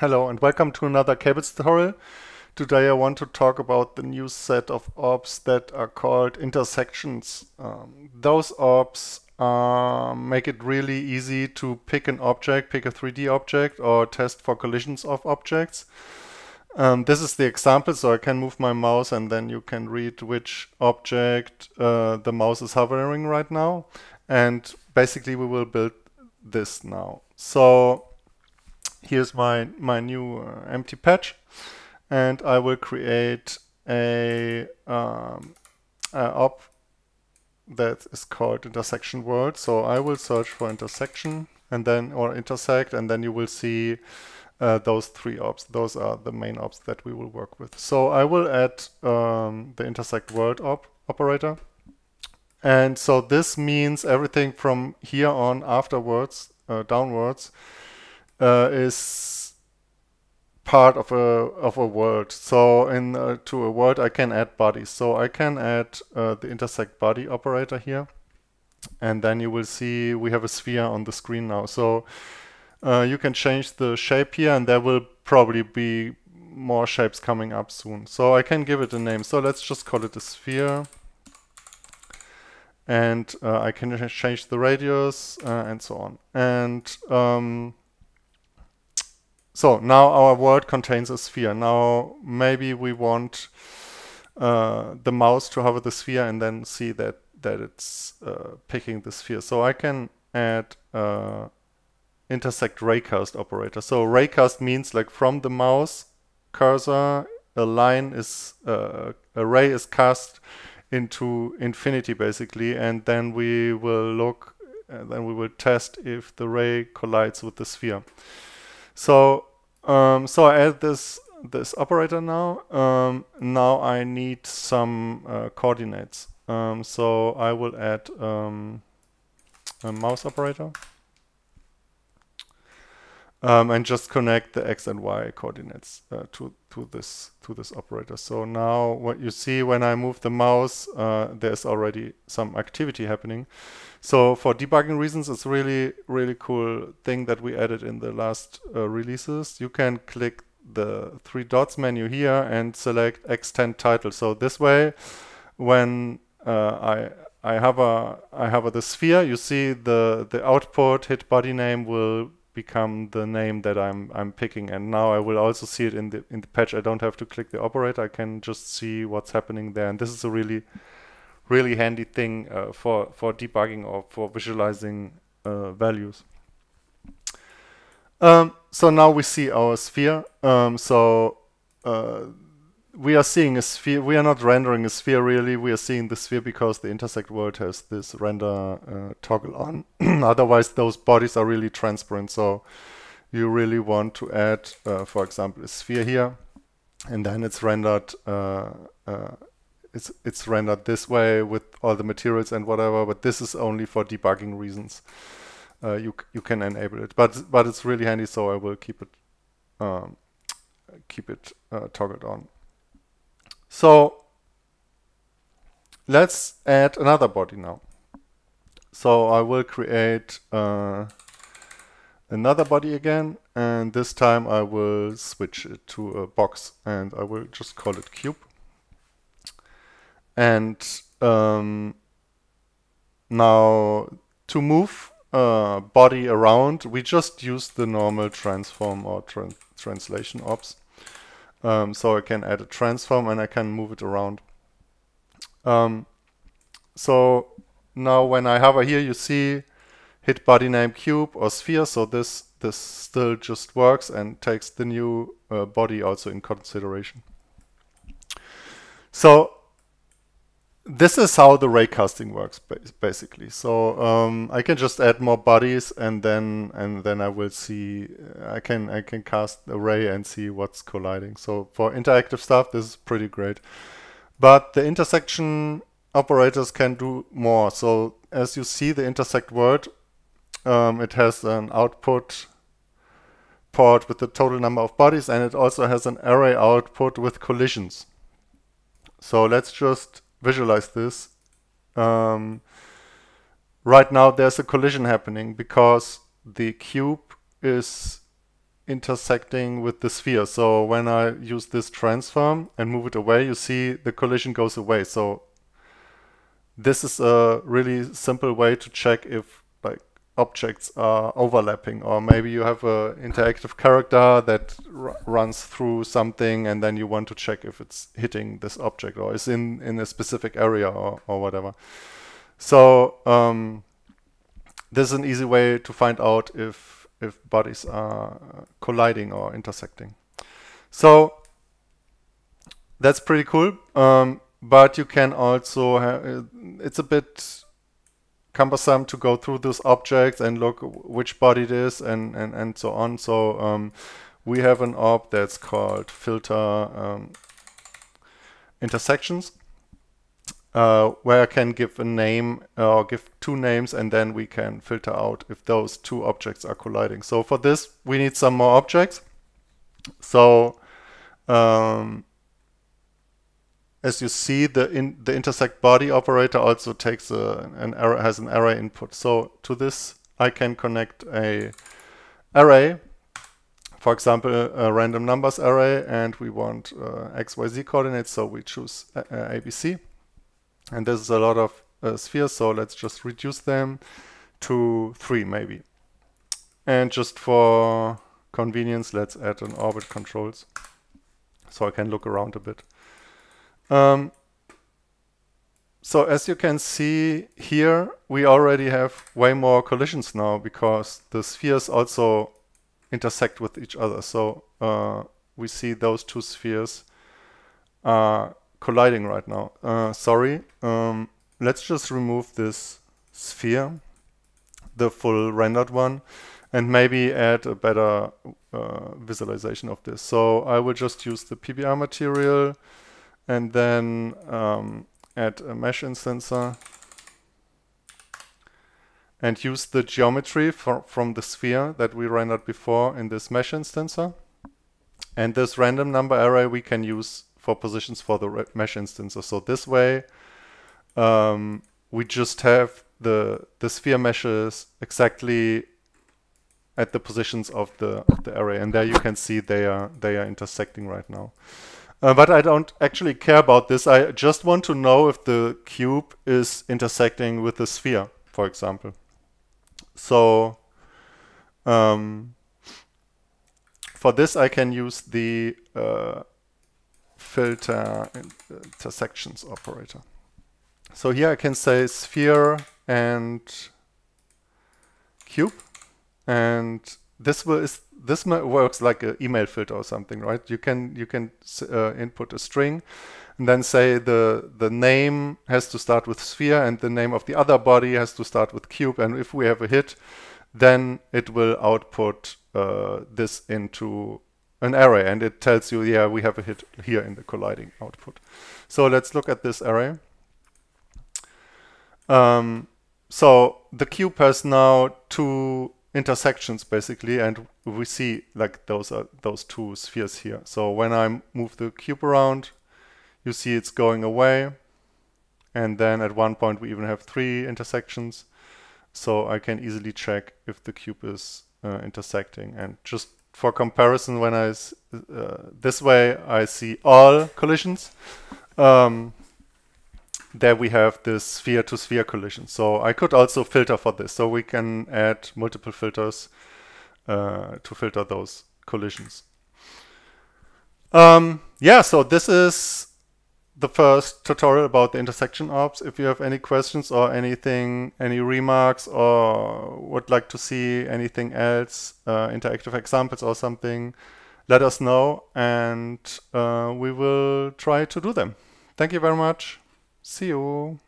Hello and welcome to another cables tutorial. Today I want to talk about the new set of ops that are called intersections. Um, those ops uh, make it really easy to pick an object, pick a 3D object or test for collisions of objects. Um, this is the example, so I can move my mouse and then you can read which object uh, the mouse is hovering right now. And basically we will build this now. So here's my, my new uh, empty patch and I will create a, um, a op that is called intersection world. So I will search for intersection and then or intersect and then you will see uh, those three ops. Those are the main ops that we will work with. So I will add um, the intersect world op operator. And so this means everything from here on afterwards, uh, downwards, uh, is part of a of a world. So in uh, to a world I can add bodies. So I can add uh, the intersect body operator here, and then you will see we have a sphere on the screen now. So uh, you can change the shape here, and there will probably be more shapes coming up soon. So I can give it a name. So let's just call it a sphere. And uh, I can change the radius uh, and so on. And um, so now our world contains a sphere. Now maybe we want uh, the mouse to hover the sphere and then see that that it's uh, picking the sphere. So I can add uh, intersect raycast operator. So raycast means like from the mouse cursor, a line is uh, a ray is cast into infinity basically, and then we will look, and then we will test if the ray collides with the sphere. So um, so I add this this operator now. Um, now I need some uh, coordinates. Um, so I will add um, a mouse operator um, and just connect the x and y coordinates uh, to to this to this operator. So now what you see when I move the mouse, uh, there's already some activity happening. So for debugging reasons, it's really, really cool thing that we added in the last uh, releases. You can click the three dots menu here and select extend title. So this way, when uh, I I have a I have a, the sphere, you see the the output hit body name will become the name that I'm I'm picking. And now I will also see it in the in the patch. I don't have to click the operator. I can just see what's happening there. And this is a really really handy thing uh, for, for debugging or for visualizing uh, values. Um, so now we see our sphere. Um, so uh, we are seeing a sphere. We are not rendering a sphere really. We are seeing the sphere because the intersect world has this render uh, toggle on. Otherwise, those bodies are really transparent. So you really want to add, uh, for example, a sphere here, and then it's rendered uh, it's it's rendered this way with all the materials and whatever, but this is only for debugging reasons. Uh, you you can enable it, but but it's really handy, so I will keep it um, keep it uh, toggled on. So let's add another body now. So I will create uh, another body again, and this time I will switch it to a box, and I will just call it cube. And um, now to move uh, body around, we just use the normal transform or tra translation ops. Um, so I can add a transform and I can move it around. Um, so now when I hover here, you see hit body name cube or sphere. So this this still just works and takes the new uh, body also in consideration. So this is how the raycasting works basically. So um, I can just add more bodies and then and then I will see I can I can cast a ray and see what's colliding. So for interactive stuff this is pretty great. But the intersection operators can do more. So as you see the intersect world um, it has an output port with the total number of bodies and it also has an array output with collisions. So let's just visualize this. Um, right now there's a collision happening because the cube is intersecting with the sphere. So when I use this transform and move it away, you see the collision goes away. So this is a really simple way to check if objects are overlapping or maybe you have a interactive character that runs through something and then you want to check if it's hitting this object or is in in a specific area or, or whatever. So um, this is an easy way to find out if if bodies are colliding or intersecting. So that's pretty cool. Um, but you can also have, it's a bit cumbersome to go through those objects and look which body it is and, and, and so on. So um, we have an op that's called filter um, intersections uh, where I can give a name or give two names and then we can filter out if those two objects are colliding. So for this we need some more objects. So um, as you see, the in the intersect body operator also takes a, an array has an array input. So to this, I can connect a array, for example, a random numbers array, and we want uh, x, y, z coordinates. So we choose uh, ABC, and this is a lot of uh, spheres. So let's just reduce them to three, maybe. And just for convenience, let's add an orbit controls, so I can look around a bit. Um, so as you can see here, we already have way more collisions now because the spheres also intersect with each other. So uh, we see those two spheres are colliding right now. Uh, sorry, um, let's just remove this sphere, the full rendered one, and maybe add a better uh, visualization of this. So I will just use the PBR material, and then um, add a mesh instancer and use the geometry for, from the sphere that we rendered before in this mesh instancer. And this random number array we can use for positions for the mesh instancer. So this way um, we just have the, the sphere meshes exactly at the positions of the, of the array. And there you can see they are, they are intersecting right now. Uh, but I don't actually care about this. I just want to know if the cube is intersecting with the sphere, for example. So um, for this, I can use the uh, filter intersections operator. So here I can say sphere and cube. And this will is this works like an email filter or something, right? You can you can uh, input a string and then say the the name has to start with sphere and the name of the other body has to start with cube. And if we have a hit, then it will output uh, this into an array and it tells you, yeah, we have a hit here in the colliding output. So let's look at this array. Um, so the cube has now two intersections basically and we see like those are those two spheres here. So when I move the cube around you see it's going away and then at one point we even have three intersections. So I can easily check if the cube is uh, intersecting. And just for comparison when I uh, this way I see all collisions. Um, there we have this sphere to sphere collision. So I could also filter for this. So we can add multiple filters uh, to filter those collisions. Um, yeah, so this is the first tutorial about the intersection ops. If you have any questions or anything, any remarks or would like to see anything else, uh, interactive examples or something, let us know and uh, we will try to do them. Thank you very much. See you.